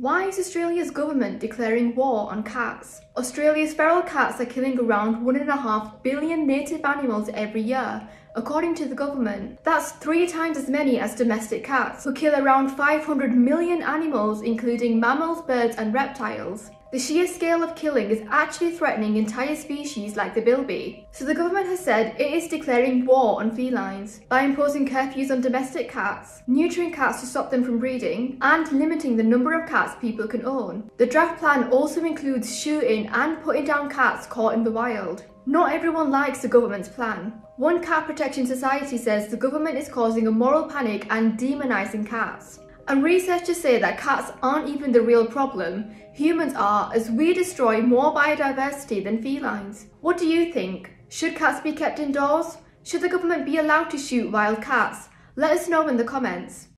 Why is Australia's government declaring war on cats? Australia's feral cats are killing around 1.5 billion native animals every year, according to the government. That's three times as many as domestic cats, who kill around 500 million animals, including mammals, birds, and reptiles. The sheer scale of killing is actually threatening entire species like the bilby. So the government has said it is declaring war on felines by imposing curfews on domestic cats, neutering cats to stop them from breeding, and limiting the number of cats people can own. The draft plan also includes shooting and putting down cats caught in the wild. Not everyone likes the government's plan. One cat protection society says the government is causing a moral panic and demonising cats. And researchers say that cats aren't even the real problem, humans are as we destroy more biodiversity than felines. What do you think? Should cats be kept indoors? Should the government be allowed to shoot wild cats? Let us know in the comments.